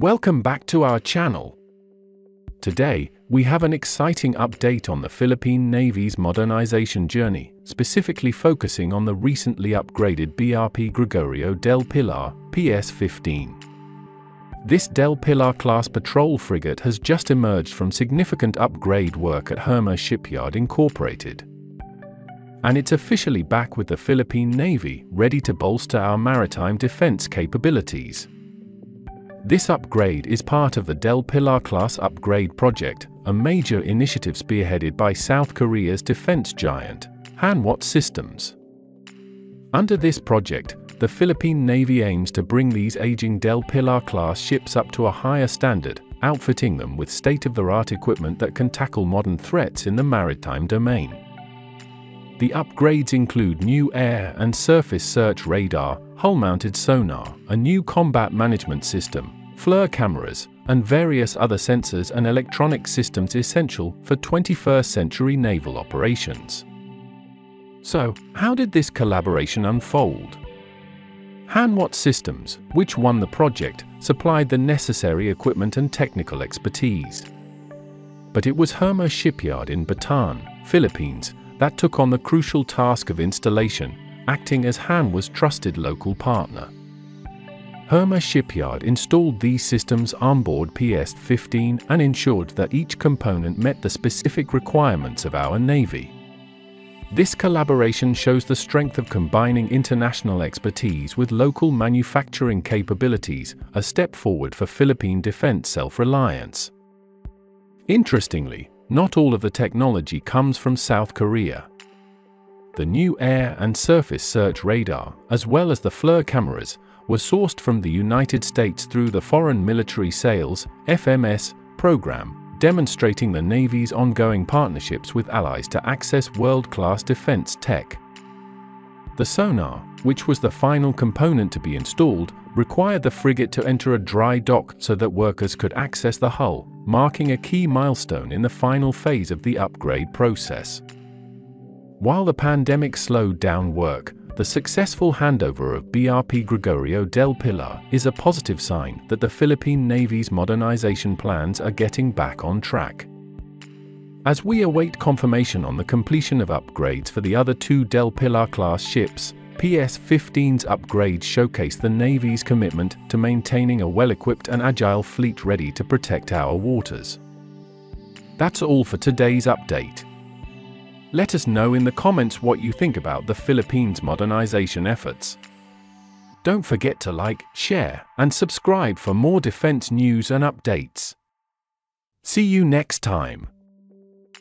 Welcome back to our channel. Today, we have an exciting update on the Philippine Navy's modernization journey, specifically focusing on the recently upgraded BRP Gregorio del Pilar PS-15. This Del Pilar class patrol frigate has just emerged from significant upgrade work at Herma Shipyard Incorporated. And it's officially back with the Philippine Navy, ready to bolster our maritime defense capabilities. This upgrade is part of the Del Pilar class upgrade project, a major initiative spearheaded by South Korea's defense giant, Hanwha Systems. Under this project, the Philippine Navy aims to bring these aging Del Pilar class ships up to a higher standard, outfitting them with state-of-the-art equipment that can tackle modern threats in the maritime domain. The upgrades include new air and surface search radar, hull-mounted sonar, a new combat management system, FLIR cameras, and various other sensors and electronic systems essential for 21st century naval operations. So, how did this collaboration unfold? Hanwha Systems, which won the project, supplied the necessary equipment and technical expertise. But it was Herma Shipyard in Bataan, Philippines, that took on the crucial task of installation, acting as Hanwha's trusted local partner. Herma Shipyard installed these systems on board PS-15 and ensured that each component met the specific requirements of our Navy. This collaboration shows the strength of combining international expertise with local manufacturing capabilities, a step forward for Philippine defense self-reliance. Interestingly, not all of the technology comes from South Korea. The new air and surface search radar, as well as the FLIR cameras, were sourced from the United States through the Foreign Military Sales FMS program, demonstrating the Navy's ongoing partnerships with allies to access world-class defense tech. The sonar, which was the final component to be installed, required the frigate to enter a dry dock so that workers could access the hull, marking a key milestone in the final phase of the upgrade process. While the pandemic slowed down work, the successful handover of BRP Gregorio del Pilar is a positive sign that the Philippine Navy's modernization plans are getting back on track. As we await confirmation on the completion of upgrades for the other two Del Pilar class ships, PS-15's upgrades showcase the Navy's commitment to maintaining a well-equipped and agile fleet ready to protect our waters. That's all for today's update. Let us know in the comments what you think about the Philippines' modernization efforts. Don't forget to like, share, and subscribe for more defense news and updates. See you next time.